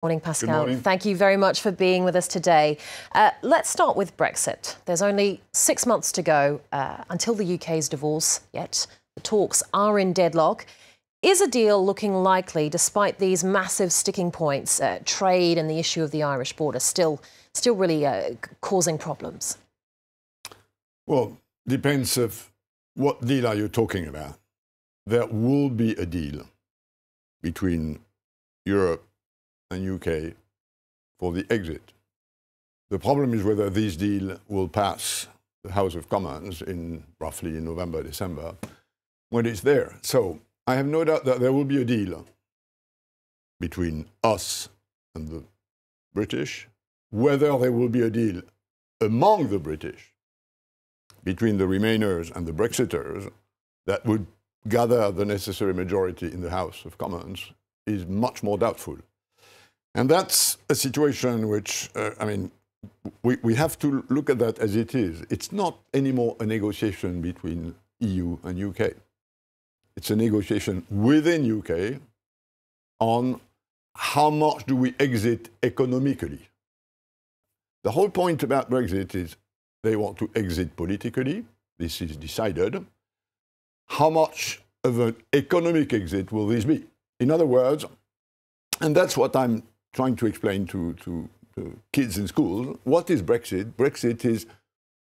Morning, Pascal. morning. Thank you very much for being with us today. Uh, let's start with Brexit. There's only six months to go uh, until the UK's divorce, yet the talks are in deadlock. Is a deal looking likely despite these massive sticking points, uh, trade and the issue of the Irish border, still, still really uh, causing problems? Well, depends of what deal are you talking about. There will be a deal between Europe and UK for the exit. The problem is whether this deal will pass the House of Commons in roughly in November, December, when it's there. So I have no doubt that there will be a deal between us and the British. Whether there will be a deal among the British, between the Remainers and the Brexiters, that would gather the necessary majority in the House of Commons is much more doubtful. And that's a situation which, uh, I mean, we, we have to look at that as it is. It's not anymore a negotiation between EU and UK. It's a negotiation within UK on how much do we exit economically. The whole point about Brexit is they want to exit politically. This is decided. How much of an economic exit will this be? In other words, and that's what I'm trying to explain to, to, to kids in schools. What is Brexit? Brexit is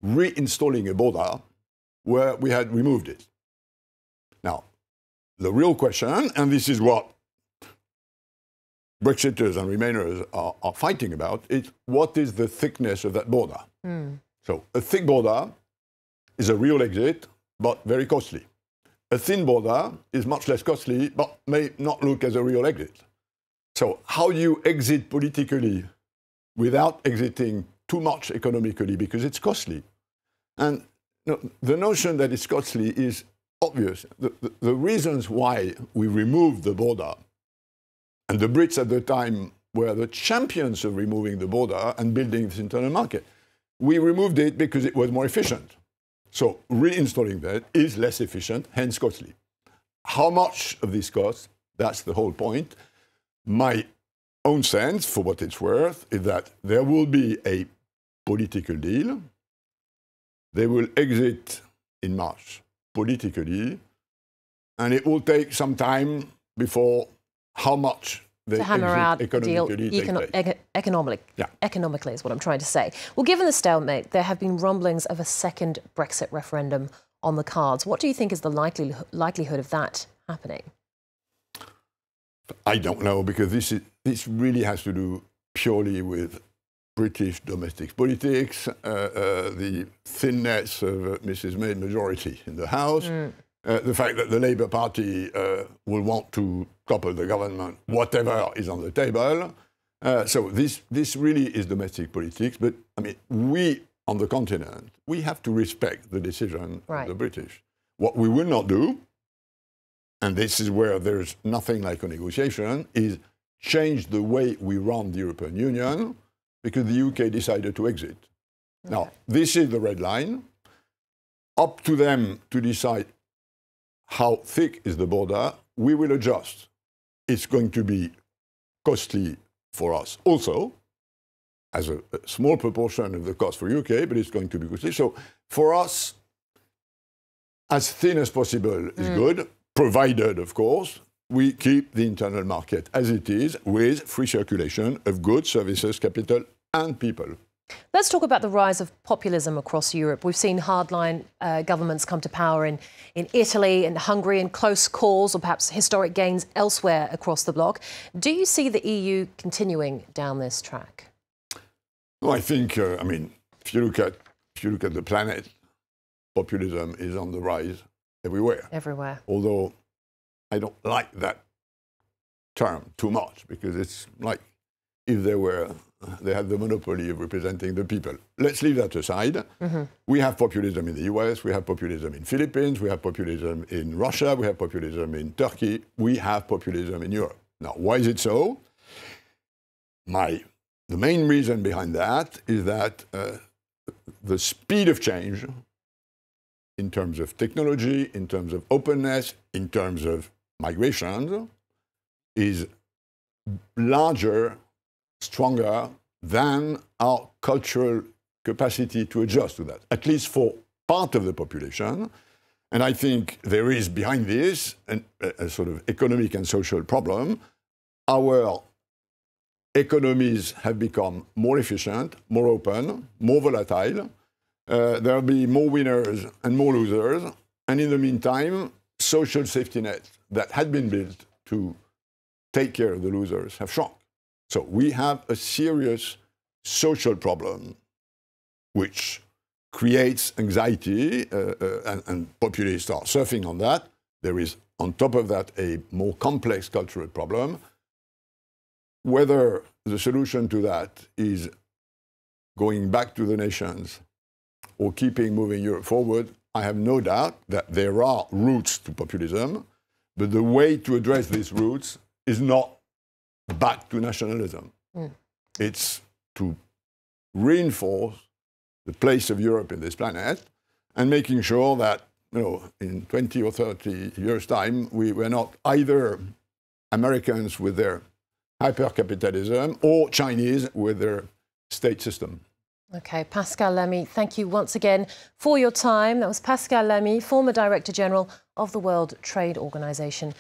reinstalling a border where we had removed it. Now, the real question, and this is what Brexiters and Remainers are, are fighting about, is what is the thickness of that border? Hmm. So a thick border is a real exit, but very costly. A thin border is much less costly, but may not look as a real exit. So how do you exit politically without exiting too much economically because it's costly. And the notion that it's costly is obvious. The, the, the reasons why we removed the border, and the Brits at the time were the champions of removing the border and building this internal market. We removed it because it was more efficient. So reinstalling that is less efficient, hence costly. How much of this cost? That's the whole point. My own sense, for what it's worth, is that there will be a political deal. They will exit in March politically, and it will take some time before how much they to hammer out a deal economically econo- economic, Yeah. economically is what I'm trying to say. Well, given the stalemate, there have been rumblings of a second Brexit referendum on the cards. What do you think is the likely, likelihood of that happening? I don't know because this is this really has to do purely with British domestic politics, uh, uh, the thinness of uh, Mrs. May's majority in the House, uh, the fact that the Labour Party uh, will want to topple the government, whatever is on the table. Uh, so this this really is domestic politics. But I mean, we on the continent we have to respect the decision Right. of the British. What we will not do and this is where there's nothing like a negotiation, is change the way we run the European Union because the UK decided to exit. Now, this is the red line. Up to them to decide how thick is the border. We will adjust. It's going to be costly for us also, as a, a small proportion of the cost for UK, but it's going to be costly. So for us, as thin as possible is mm. good, provided, of course, we keep the internal market as it is with free circulation of goods, services, capital, and people. Let's talk about the rise of populism across Europe. We've seen hardline uh, governments come to power in, in Italy and Hungary in close calls or perhaps historic gains elsewhere across the bloc. Do you see the EU continuing down this track? No, I think, uh, I mean, if you look at if you look at the planet, populism is on the rise everywhere. Everywhere. Although I don't like that term too much because it's like if they were they had the monopoly of representing the people. Let's leave that aside. We have populism in the US, we have populism in Philippines, we have populism in Russia, we have populism in Turkey, we have populism in Europe. Now, why is it so? My the main reason behind that is that uh, the speed of change in terms of technology, in terms of openness, in terms of migration, is larger stronger than our cultural capacity to adjust to that, at least for part of the population. And I think there is behind this an, a, a sort of economic and social problem. Our economies have become more efficient, more open, more volatile. Uh, there'll be more winners and more losers. And in the meantime, social safety nets that had been built to take care of the losers have shrunk. So we have a serious social problem which creates anxiety uh, uh, and, and populists are surfing on that. There is, on top of that, a more complex cultural problem. Whether the solution to that is going back to the nations or keeping moving Europe forward, I have no doubt that there are roots to populism, but the way to address these roots is not back to nationalism. Mm. It's to reinforce the place of Europe in this planet and making sure that you know, in 20 or 30 years' time, we were not either Americans with their hypercapitalism or Chinese with their state system. Okay, Pascal Lamy, thank you once again for your time. That was Pascal Lamy, former Director General of the World Trade Organization.